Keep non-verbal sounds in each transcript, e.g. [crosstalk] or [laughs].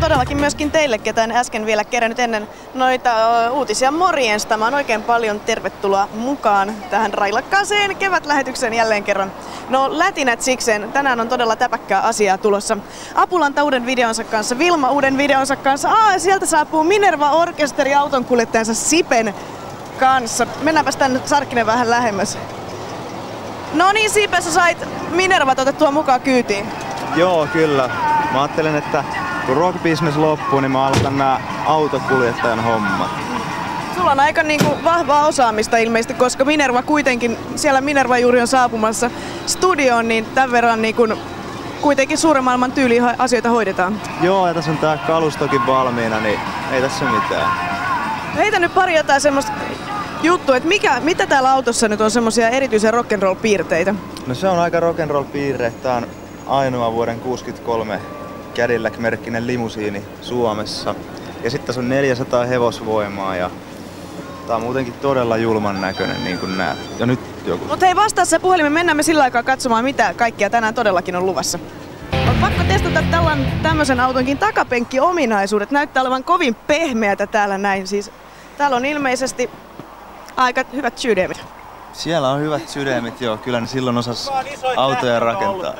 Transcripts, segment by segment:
Todellakin myöskin teille, ketä en äsken vielä kerännyt ennen noita uutisia morjens. Tämä on oikein paljon tervetuloa mukaan tähän railakkaaseen kevätlähetykseen jälleen kerran. No lätinät sikseen, tänään on todella täpäkkää asiaa tulossa. Apulanta uuden videonsa kanssa, Vilma uuden videonsa kanssa. Aa, sieltä saapuu Minerva Orkesteri autonkuljettajansa Sipen kanssa. Mennäänpäs tänne Sarkkinen vähän lähemmäs. No niin, Sipe, sä sait Minervat otettua mukaan kyytiin. Joo, kyllä. Mä ajattelen, että kun rock business loppuu, niin mä aloitan nää autokuljettajan hommat. Sulla on aika niinku vahvaa osaamista ilmeisesti, koska Minerva kuitenkin, siellä Minerva juuri on saapumassa studioon, niin tämän verran niinku kuitenkin suuren maailman tyyli asioita hoidetaan. Joo, ja tässä on tää kalustokin valmiina, niin ei tässä mitään. Heitä nyt pari jotain semmoista juttua, että mikä, mitä täällä autossa nyt on semmoisia erityisiä rock'n'roll-piirteitä? No se on aika rock'n'roll piirre. Tää on ainoa vuoden 63 Cadillac-merkkinen limusiini Suomessa. Ja sitten tässä on 400 hevosvoimaa ja tää on muutenkin todella julman näköinen niin kuin näet. Ja nyt joku... Mutta hei vastaa se puhelimen, mennään me sillä aikaa katsomaan mitä kaikkia tänään todellakin on luvassa. On pakko testata tällän, tämmöisen autonkin takapenkki-ominaisuudet. Näyttää olevan kovin pehmeätä täällä näin. Siis, täällä on ilmeisesti aika hyvät sydämet. Siellä on hyvät sydämet, joo. Kyllä ne silloin osas autoja rakentaa.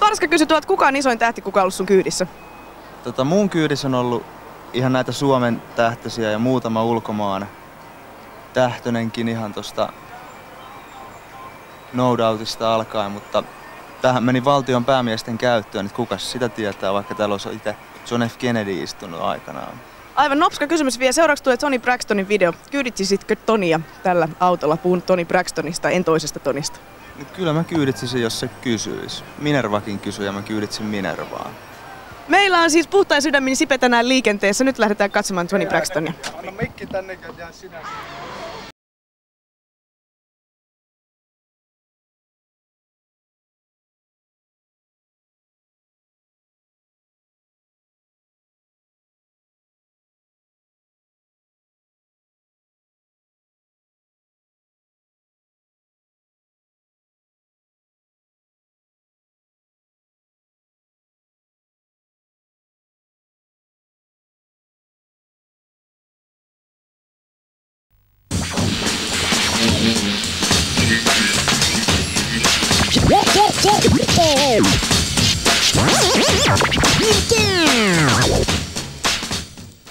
Parska kysyi tuolta, kuka on isoin tähti, kuka on ollut sun kyydissä? Tota, mun kyydissä on ollut ihan näitä Suomen tähtöisiä ja muutama ulkomaan tähtönenkin ihan tosta No Doubtista alkaen, mutta tähän meni valtion päämiesten käyttöön, että kuka sitä tietää, vaikka täällä olisi itse John F. Kennedy istunut aikanaan. Aivan nopska kysymys vielä. Seuraavaksi tulee Tony Braxtonin video. Kyyditsisitkö Tonia tällä autolla? Puhun Tony Braxtonista, en toisesta Tonista. Nyt kyllä mä kyyditsisin, jos se kysyisi. Minervakin kysyi ja mä kyyditsin Minervaa. Meillä on siis puhtain sydämin Sipe tänään liikenteessä. Nyt lähdetään katsomaan Tony Braxtonia. Anna mikki tänne, jää sinä.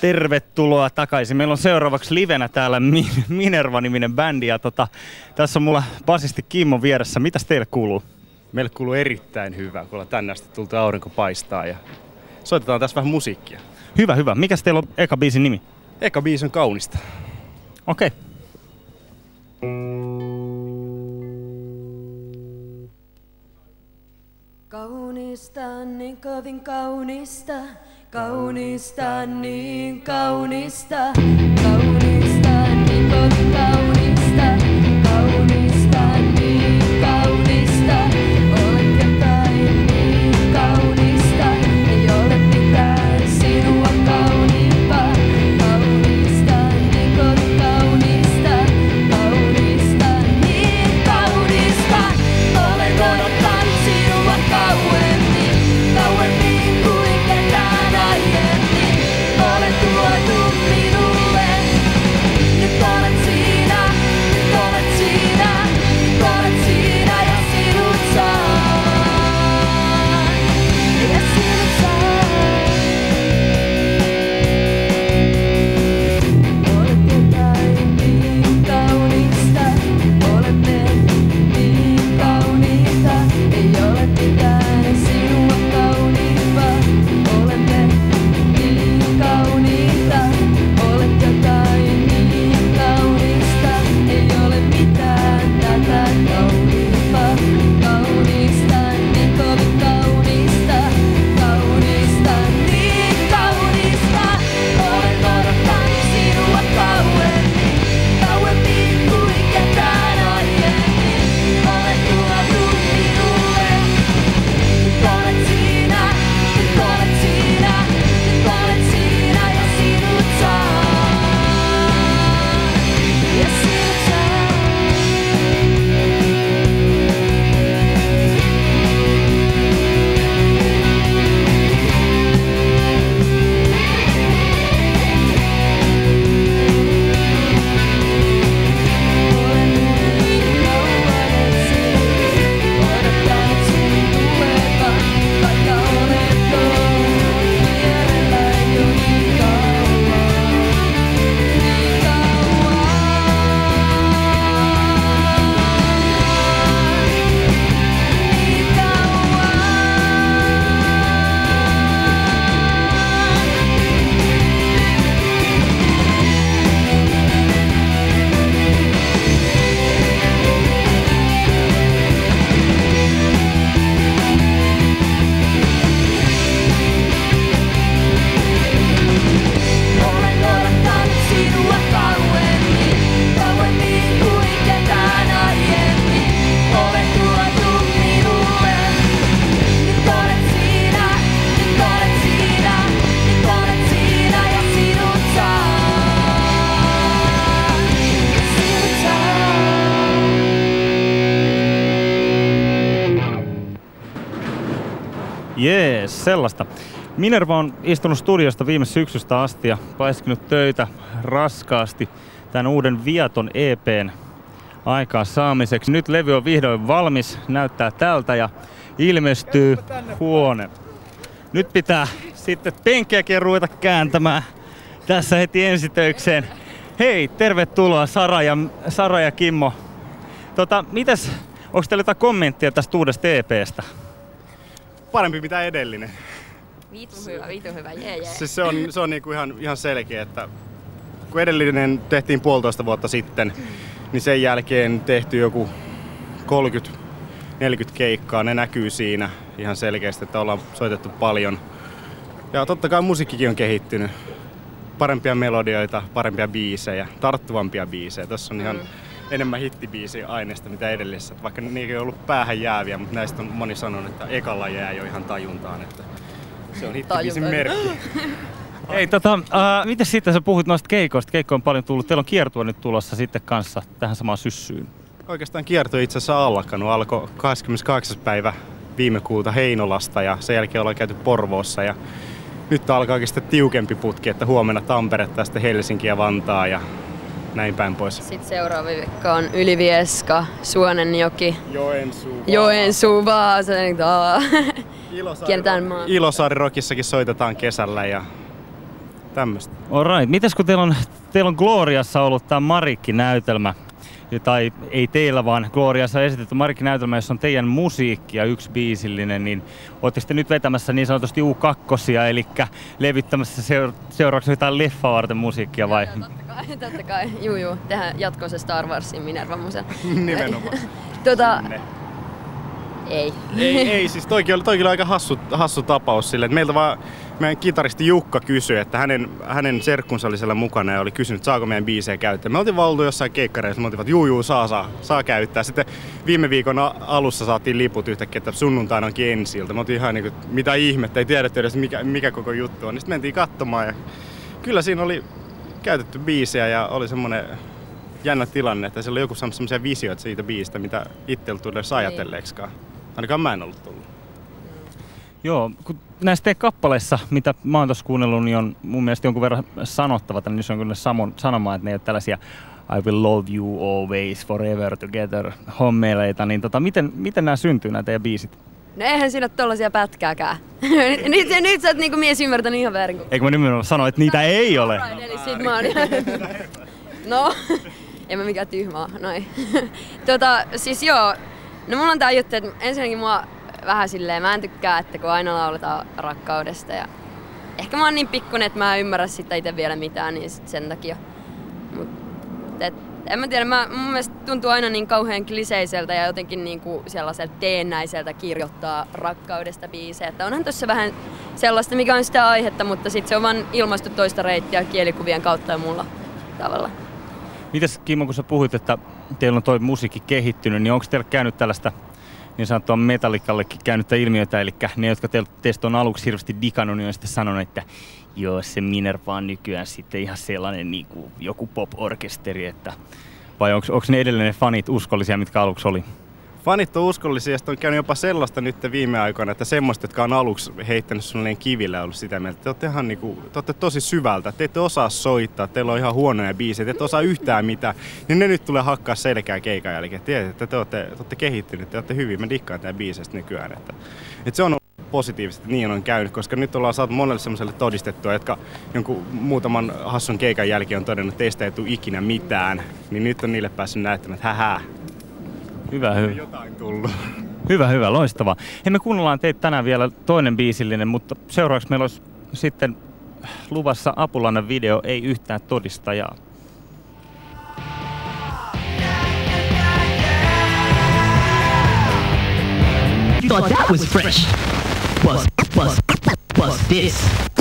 Tervetuloa takaisin. Meillä on seuraavaksi livenä täällä Minerva-niminen bändi ja tota, tässä on mulla basisti Kimmo vieressä. Mitäs teille kuuluu? Meille kuuluu erittäin hyvä, kun ollaan tänne asti tultu aurinko paistaa ja soitetaan tässä vähän musiikkia. Hyvä, hyvä. Mikäs teillä on eka biisin nimi? Eka biisi on kaunista. Okei. Okay. Kaunista, niin kovin kaunista, kaunista, niin kaunista, kaunista, sellaista. Minerva on istunut studiosta viime syksystä asti ja paiskinut töitä raskaasti tämän uuden Viaton EPn aikaan saamiseksi. Nyt levy on vihdoin valmis, näyttää tältä ja ilmestyy huone. Nyt pitää sitten penkkejäkin ruveta kääntämään tässä heti ensitöikseen. Hei, tervetuloa Sara ja, Sara ja Kimmo. Tota, mitäs, onko teillä jotain kommenttia tästä uudesta EPstä? Parempi mitä edellinen. Vitu hyvä, vitu hyvä, jee jee. Siis se on, se on niinku ihan, ihan selkeä, että kun edellinen tehtiin puolitoista vuotta sitten, niin sen jälkeen tehty joku 30-40 keikkaa. Ne näkyy siinä ihan selkeästi, että ollaan soitettu paljon. Ja totta kai musiikkikin on kehittynyt. Parempia melodioita, parempia biisejä, tarttuvampia biisejä. Tässä on ihan enemmän hittibiisiä aineesta mitä edellisessä. Vaikka ne ei ollut päähän jääviä, mutta näistä on moni sanonut, että ekalla jää jo ihan tajuntaan. Että se on hittibiisin merkki. [gasps] Ei, tota, äh, miten sitten sä puhuit noista keikoista? Keikko on paljon tullut. Teillä on kiertue nyt tulossa sitten kanssa tähän samaan syssyyn. Oikeastaan kierto itse asiassa alkanut. Alkoi 28. päivä viime kuuta Heinolasta ja sen jälkeen ollaan käyty Porvoossa. Ja nyt alkaakin sitten tiukempi putki, että huomenna Tampere sitten Helsinki ja Vantaa ja näin päin pois. Sitten seuraava viikko on Ylivieska, Suonenjoki, Joensuu. Joensuu, Vaasa, taa. Kierretään maa. Ilosaari Rockissakin soitetaan kesällä ja tämmöistä. Alright. Mites kun teillä on, teillä on Gloriassa ollut tämä Marikki-näytelmä, tai ei teillä vaan Gloriassa esitetty Marikki-näytelmä, jossa on teidän musiikkia yksi biisillinen, niin ootte sitten nyt vetämässä niin sanotusti U2, eli levittämässä seur- seuraavaksi jotain leffa varten musiikkia vai? Totta kai, totta kai. Juu, juu. Tehdään jatkossa Star Warsin Minerva Musea. [laughs] Nimenomaan. tota, Ne. Ei. ei, [laughs] ei, siis toikin oli, toikin oli aika hassu, hassu tapaus sille, meiltä vaan meidän kitaristi Jukka kysyi, että hänen, hänen serkkunsa oli siellä mukana ja oli kysynyt, saako meidän biisejä käyttää. Me oltiin vaan oltu jossain keikkareissa, me oltiin, että juu, juu, saa, saa, saa käyttää. Sitten viime viikon alussa saatiin liput yhtäkkiä, että sunnuntaina onkin ensi ilta. Me oltiin ihan niin kuin, mitä ihmettä, ei tiedetty edes mikä, mikä koko juttu on. Niin sitten mentiin katsomaan ja kyllä siinä oli käytetty biisejä ja oli semmoinen jännä tilanne, että siellä oli joku saanut semmoisia visioita siitä biisistä, mitä itse ei tullut edes ajatelleeksikaan. Ainakaan mä en ollut tullut. Joo, kun näissä teidän kappaleissa, mitä mä oon tuossa kuunnellut, niin on mun mielestä jonkun verran sanottava, niin se on kyllä samon, sanomaan, että ne ei ole tällaisia I will love you always, forever together hommeleita, niin tota, miten, miten nämä syntyy, nämä teidän biisit? No eihän siinä ole tollasia pätkääkään. [laughs] nyt, nyt sä oot niinku mies ymmärtänyt ihan väärin. kun- Eikö mä nimenomaan sano, että niitä ei ole? Right, eli sit mä oon... [laughs] no, [laughs] en mä mikään tyhmä oo, noin. tota, siis joo, no mulla on tää juttu, että ensinnäkin mua vähän silleen, mä en tykkää, että kun aina lauletaan rakkaudesta ja ehkä mä oon niin pikkunen, että mä en ymmärrä sitä itse vielä mitään, niin sit sen takia. Mut, et, en mä tiedä, mä, mun mielestä tuntuu aina niin kauhean kliseiseltä ja jotenkin niinku sellaiselta teennäiseltä kirjoittaa rakkaudesta biisejä. Että onhan tossa vähän sellaista, mikä on sitä aihetta, mutta sitten se on vaan ilmaistu toista reittiä kielikuvien kautta ja mulla tavalla. Mites Kimmo, kun sä puhuit, että teillä on toi musiikki kehittynyt, niin onko teillä käynyt tällaista niin sanottua metallikallekin käynyttä ilmiötä, eli ne, jotka teistä on aluksi hirveästi digannut, niin on sitten sanonut, että joo, se Minerva on nykyään sitten ihan sellainen niin kuin joku pop-orkesteri, että vai onko ne edelleen ne fanit uskollisia, mitkä aluksi oli? Fanit on uskollisia ja on käynyt jopa sellaista nyt viime aikoina, että semmoista, jotka on aluksi heittänyt suunnilleen kiville ollut sitä mieltä, että te olette, ihan niinku, te olette tosi syvältä, te ette osaa soittaa, teillä on ihan huonoja biisejä, te ette osaa yhtään mitään, niin ne nyt tulee hakkaa selkää keikan jälkeen. Tiedätte, että te olette, te olette kehittyneet, te olette hyvin, mä dikkaan teidän biiseistä nykyään. Että, että se on ollut positiivisesti, että niin on käynyt, koska nyt ollaan saatu monelle semmoiselle todistettua, jotka jonkun muutaman hassun keikan jälkeen on todennut, että teistä ei tule ikinä mitään, niin nyt on niille päässyt näyttämään, että hähä, Hyvä, hyvä. jotain tullut. Hyvä, hyvä, loistavaa. Hei, me kuunnellaan teitä tänään vielä toinen biisillinen, mutta seuraavaksi meillä olisi sitten luvassa Apulannan video Ei yhtään todistajaa. You thought that was fresh. Was, was, was this?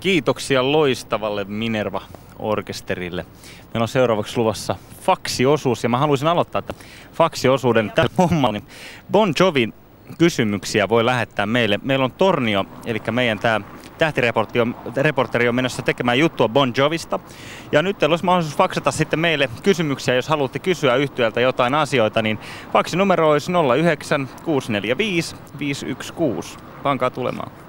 Kiitoksia loistavalle Minerva-orkesterille. Meillä on seuraavaksi luvassa faksiosuus ja mä haluaisin aloittaa tämän faksiosuuden tämän homman. Bon Jovin kysymyksiä voi lähettää meille. Meillä on Tornio, eli meidän tämä tähtireporteri on, reporteri on menossa tekemään juttua Bon Jovista. Ja nyt teillä olisi mahdollisuus faksata sitten meille kysymyksiä, jos haluatte kysyä yhtiöltä jotain asioita, niin faksinumero olisi 09 645 516. Pankaa tulemaan.